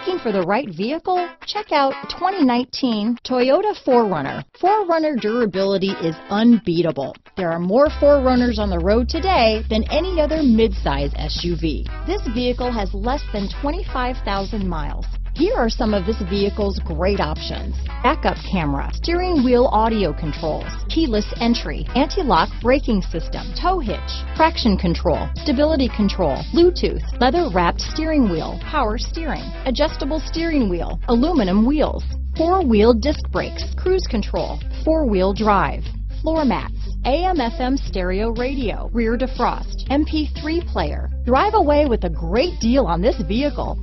Looking for the right vehicle? Check out 2019 Toyota 4Runner. 4Runner durability is unbeatable. There are more 4Runners on the road today than any other midsize SUV. This vehicle has less than 25,000 miles. Here are some of this vehicle's great options. Backup camera, steering wheel audio controls, keyless entry, anti-lock braking system, tow hitch, traction control, stability control, Bluetooth, leather wrapped steering wheel, power steering, adjustable steering wheel, aluminum wheels, four-wheel disc brakes, cruise control, four-wheel drive, floor mats, AM FM stereo radio, rear defrost, MP3 player. Drive away with a great deal on this vehicle.